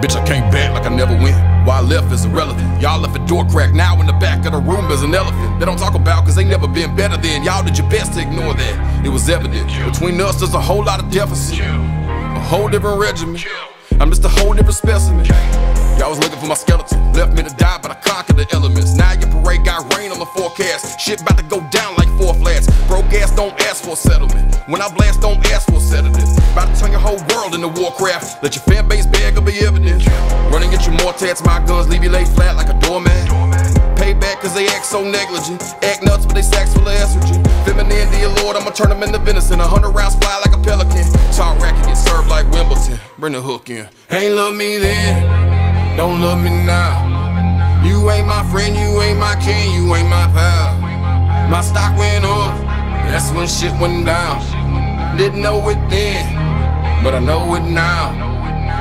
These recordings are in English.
Bitch, I came back like I never went. Why I left is irrelevant. Y'all left a door crack. Now in the back of the room is an elephant. They don't talk about cause they never been better than. Y'all did your best to ignore that. It was evident. Between us, there's a whole lot of deficit. A whole different regimen. I'm just a whole different specimen. Y'all was looking for my skeleton. Left me to die, but I conquered the elements. Now your parade got rain on the forecast. Shit about to go down like flats. Broke ass don't ask for a settlement. When I blast, don't ask for a sedative. About to turn your whole world into Warcraft. Let your fan base beg of be evidence. Running at your more tats, my guns leave you lay flat like a doormat. Payback cause they act so negligent. Act nuts, but they sacks full of estrogen. Feminine, dear Lord, I'ma turn them into venison. A hundred rounds fly like a pelican. Talk racket, get served like Wimbledon. Bring the hook in. Ain't love me then, don't love me now. You ain't my friend, you ain't my king, you ain't my pal. My stock went up, that's when shit went down. Didn't know it then, but I know it now.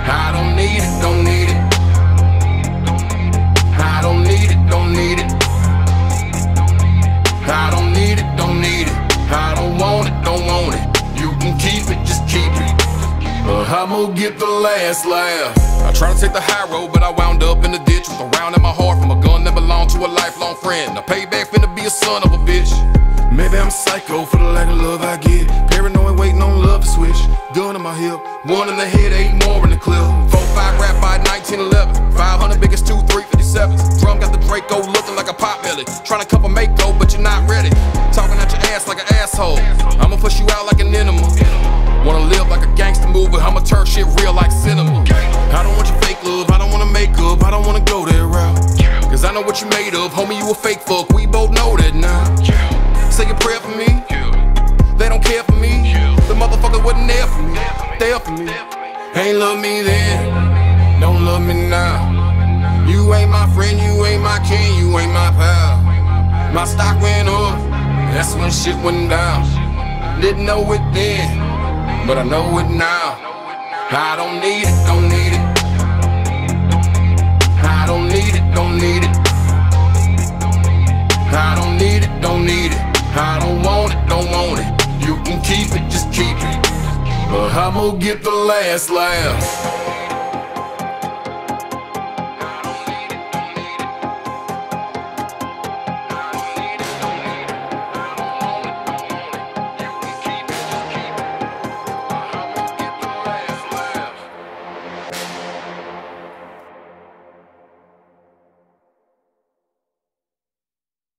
I don't need it, don't need it. I don't need it, don't need it. I don't need it, don't need it. I don't want it, don't want it. You can keep it, just keep it. But I'ma get the last laugh. I tried to take the high road, but I wound up in the ditch with a round in my heart from a gun that belonged to a lifelong friend. Now payback finna be a son of a bitch. Maybe I'm psycho for the lack of love I get. Paranoid, waiting on love to switch. Gun in my hip, one in the head, eight more in the clip. Four five rap by 1911. 500 biggest two 357s. Drum got the Draco looking like a pop belly. Trying to cup a Mako, but you're not ready. Talking out your ass like an asshole. I'ma push you out like an enema. Wanna live like a gangster movie, I'ma turn shit real like cinema. I don't want your fake love, I don't wanna make up, I don't wanna go that route. Cause I know what you made of, homie, you a fake fuck, we both know that now. Say a prayer for me, they don't care for me. The motherfucker wasn't there for me, there for me. Ain't love me then, don't love me now. You ain't my friend, you ain't my king, you ain't my pal. My stock went up, that's when shit went down. Didn't know it then, but I know it now. I don't need it, don't need it. I don't want it, don't want it. You can keep it, just keep it. But I'ma get the last laugh.